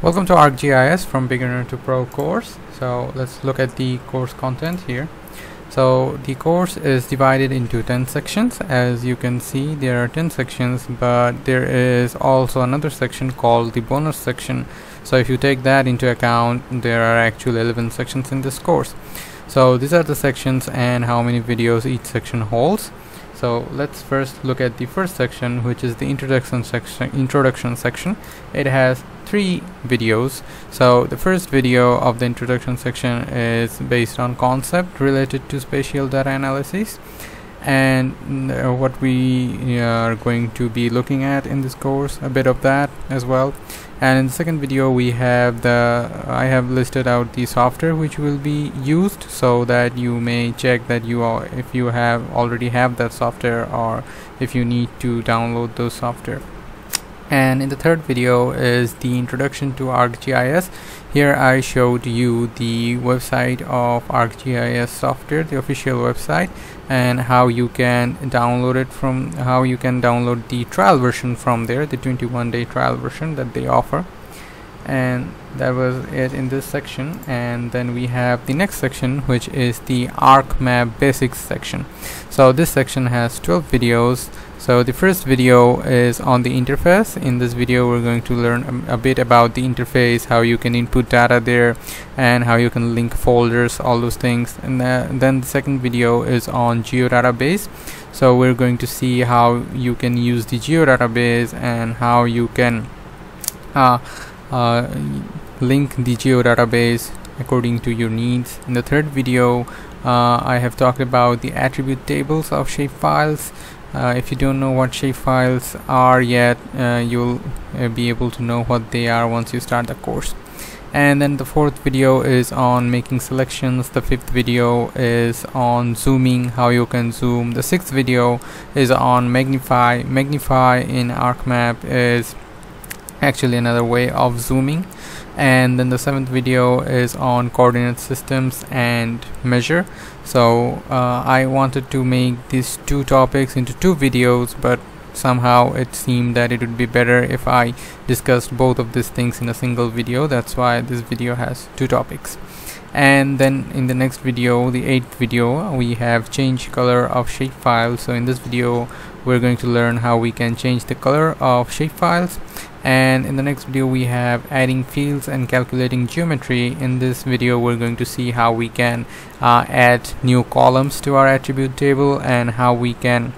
Welcome to ArcGIS from beginner to pro course. So let's look at the course content here. So the course is divided into 10 sections. As you can see there are 10 sections but there is also another section called the bonus section. So if you take that into account there are actually 11 sections in this course. So these are the sections and how many videos each section holds so let's first look at the first section which is the introduction section introduction section. It has three videos. So the first video of the introduction section is based on concept related to spatial data analysis and uh, what we are going to be looking at in this course a bit of that as well. And in the second video we have the I have listed out the software which will be used so that you may check that you are if you have already have that software or if you need to download those software and in the third video is the introduction to ArcGIS. Here I showed you the website of ArcGIS software the official website and how you can download it from how you can download the trial version from there the 21 day trial version that they offer and that was it in this section. And then we have the next section which is the ArcMap basics section. So this section has 12 videos. So the first video is on the interface. In this video we're going to learn a, bit about the interface how you can input data there and how you can link folders all those things. And the, then the second video is on geodatabase. So we're going to see how you can use the geodatabase and how you can uh, link the geodatabase according to your needs. In the third video uh, I have talked about the attribute tables of shapefiles uh, if you don't know what shapefiles are yet uh, you'll uh, be able to know what they are once you start the course. And then the fourth video is on making selections. The fifth video is on zooming how you can zoom. The sixth video is on magnify. Magnify in ArcMap is actually another way of zooming. And then the seventh video is on coordinate systems and measure. So uh, I wanted to make these two topics into two videos but somehow it seemed that it would be better if I discussed both of these things in a single video. That's why this video has two topics and then in the next video the eighth video we have change color of shapefile so in this video we're going to learn how we can change the color of shapefiles and in the next video we have adding fields and calculating geometry. In this video we're going to see how we can uh, add new columns to our attribute table and how we can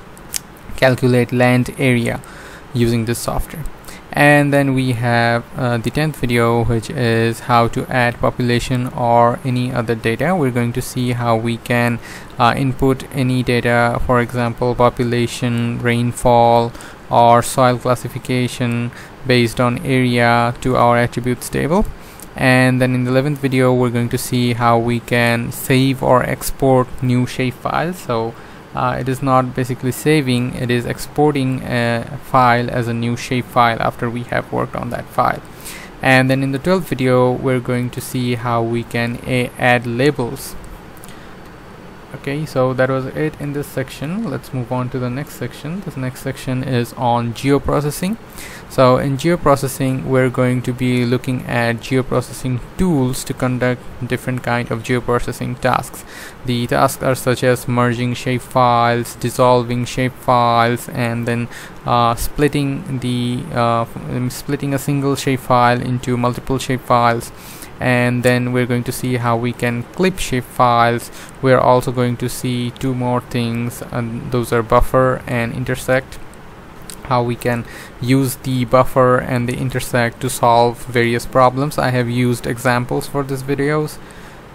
calculate land area using this software and then we have uh, the 10th video which is how to add population or any other data. We're going to see how we can uh, input any data for example population rainfall or soil classification based on area to our attributes table. And then in the 11th video we're going to see how we can save or export new shapefiles so uh, it is not basically saving it is exporting a file as a new shape file after we have worked on that file. And then in the 12th video we're going to see how we can add labels okay so that was it in this section. Let's move on to the next section. This next section is on geoprocessing. So in geoprocessing we're going to be looking at geoprocessing tools to conduct different kind of geoprocessing tasks. The tasks are such as merging shape files dissolving shape files and then uh, splitting the uh, splitting a single shape file into multiple shape files and then we're going to see how we can clip shape files. We're also going to see two more things and those are buffer and intersect. How we can use the buffer and the intersect to solve various problems. I have used examples for these videos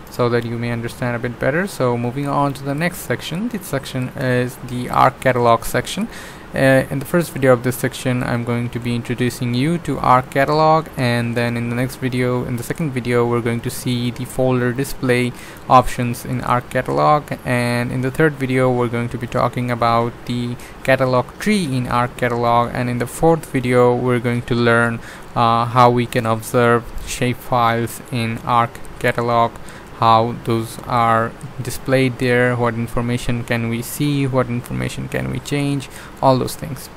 so that you may understand a bit better. So moving on to the next section. This section is the arc catalog section uh, in the first video of this section I'm going to be introducing you to Arc catalog and then in the next video in the second video we're going to see the folder display options in Arc catalog and in the third video we're going to be talking about the catalog tree in Arc catalog and in the fourth video we're going to learn uh, how we can observe shapefiles in Arc catalog how those are displayed there what information can we see what information can we change all those things.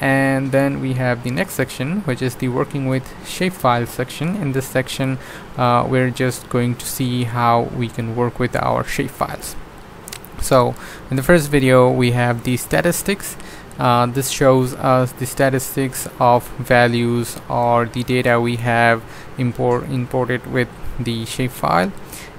And then we have the next section which is the working with shapefile section. In this section uh, we're just going to see how we can work with our shapefiles so in the first video we have the statistics uh, this shows us the statistics of values or the data we have import imported with the shapefile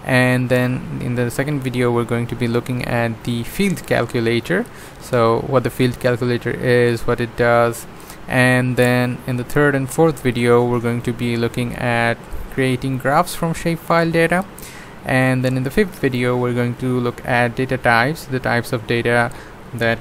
and then in the second video we're going to be looking at the field calculator. So what the field calculator is what it does. And then in the third and fourth video we're going to be looking at creating graphs from shapefile data. And then in the fifth video we're going to look at data types the types of data that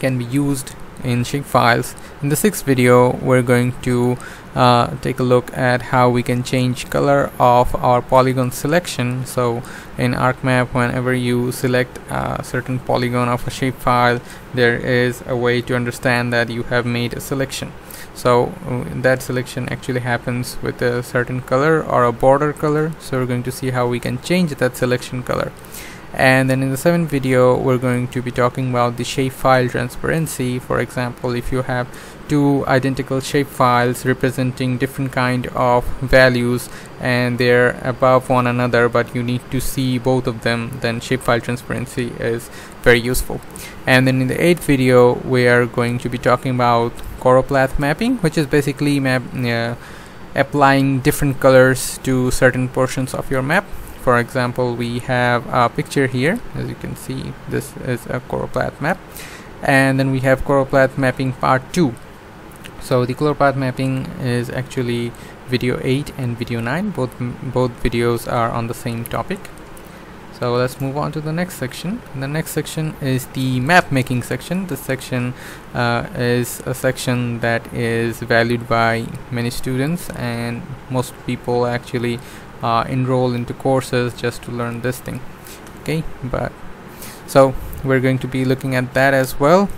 can be used in shapefiles in the sixth video we're going to uh, take a look at how we can change color of our polygon selection. So in ArcMap whenever you select a certain polygon of a shapefile there is a way to understand that you have made a selection. So that selection actually happens with a certain color or a border color. So we're going to see how we can change that selection color and then in the seventh video we're going to be talking about the shapefile transparency. For example if you have two identical shapefiles representing different kind of values and they're above one another but you need to see both of them then shapefile transparency is very useful. And then in the eighth video we are going to be talking about choropleth mapping which is basically map uh, applying different colors to certain portions of your map for example we have a picture here. As you can see this is a choropleth map. And then we have choropleth mapping part 2 so the choropleth mapping is actually video 8 and video 9 both both videos are on the same topic. So let's move on to the next section. The next section is the map making section. This section uh, is a section that is valued by many students and most people actually uh, enroll into courses just to learn this thing. Okay but so we're going to be looking at that as well.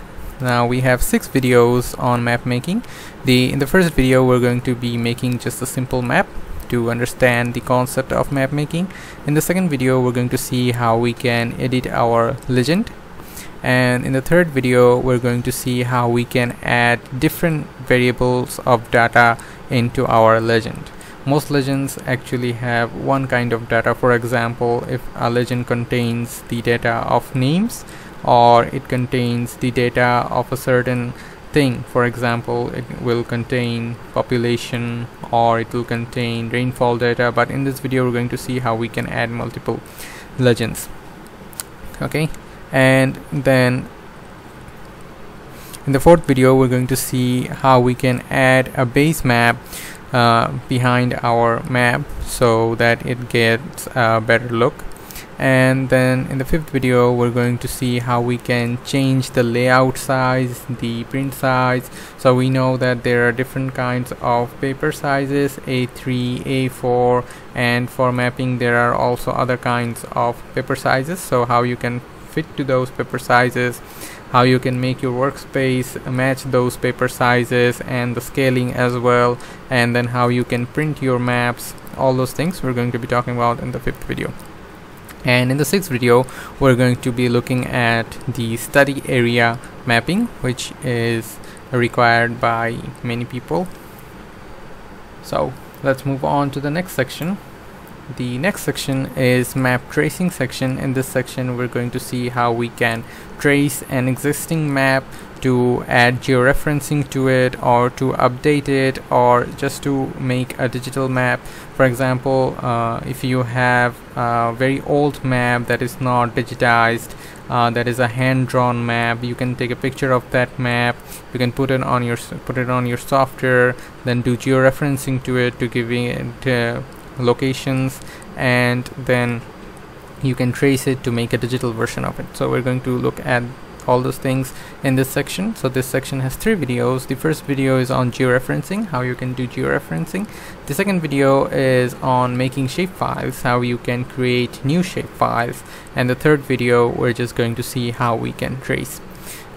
Now we have six videos on map making. The in the first video we're going to be making just a simple map to understand the concept of map making. In the second video we're going to see how we can edit our legend. And in the third video we're going to see how we can add different variables of data into our legend most legends actually have one kind of data. For example if a legend contains the data of names or it contains the data of a certain thing. For example it will contain population or it will contain rainfall data but in this video we're going to see how we can add multiple legends. Okay? And then in the fourth video we're going to see how we can add a base map uh, behind our map so that it gets a better look. And then in the fifth video we're going to see how we can change the layout size the print size. So we know that there are different kinds of paper sizes a3 a4 and for mapping there are also other kinds of paper sizes. So how you can fit to those paper sizes how you can make your workspace match those paper sizes and the scaling as well and then how you can print your maps. All those things we're going to be talking about in the fifth video. And in the sixth video we're going to be looking at the study area mapping which is required by many people. So let's move on to the next section the next section is map tracing section. In this section we're going to see how we can trace an existing map to add georeferencing to it or to update it or just to make a digital map. For example uh, if you have a very old map that is not digitized uh, that is a hand-drawn map you can take a picture of that map. You can put it on your put it on your software then do georeferencing to it to give it uh, locations and then you can trace it to make a digital version of it. So we're going to look at all those things in this section. So this section has three videos. The first video is on georeferencing how you can do georeferencing. The second video is on making shapefiles how you can create new shapefiles. And the third video we're just going to see how we can trace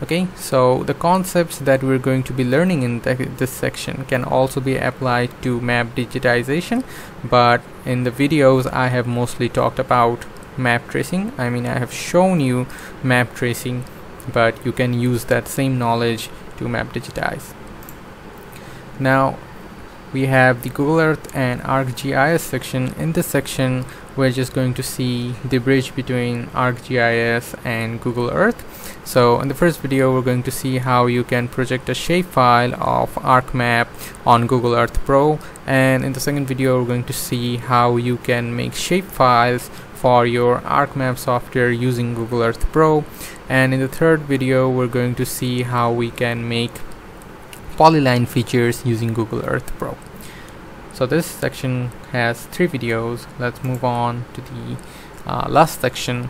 okay so the concepts that we're going to be learning in this section can also be applied to map digitization but in the videos I have mostly talked about map tracing. I mean I have shown you map tracing but you can use that same knowledge to map digitize. Now we have the Google Earth and ArcGIS section. In this section we're just going to see the bridge between ArcGIS and Google Earth so in the first video we're going to see how you can project a shapefile of ArcMap on Google Earth Pro. And in the second video we're going to see how you can make shapefiles for your ArcMap software using Google Earth Pro. And in the third video we're going to see how we can make polyline features using Google Earth Pro. So this section has three videos. Let's move on to the uh, last section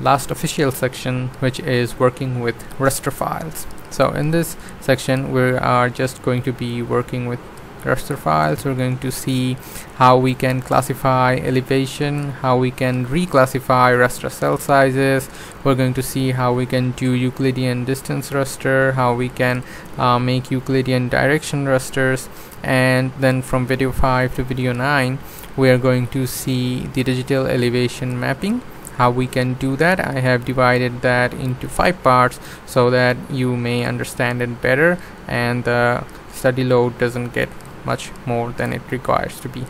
last official section which is working with raster files. So in this section we are just going to be working with raster files. We're going to see how we can classify elevation how we can reclassify raster cell sizes. We're going to see how we can do Euclidean distance raster how we can uh, make Euclidean direction rasters. And then from video 5 to video 9 we are going to see the digital elevation mapping how we can do that. I have divided that into five parts so that you may understand it better and the study load doesn't get much more than it requires to be.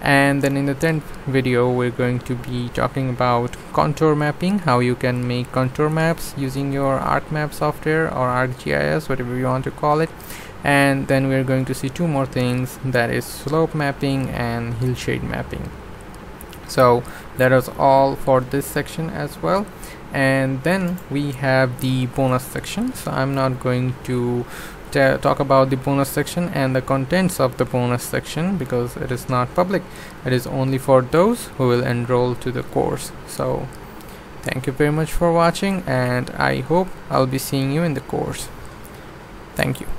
And then in the 10th video we're going to be talking about contour mapping how you can make contour maps using your ArcMap software or ArcGIS whatever you want to call it. And then we're going to see two more things that is slope mapping and hillshade mapping so that is all for this section as well. And then we have the bonus section. So I'm not going to talk about the bonus section and the contents of the bonus section because it is not public. It is only for those who will enroll to the course. So thank you very much for watching and I hope I'll be seeing you in the course. Thank you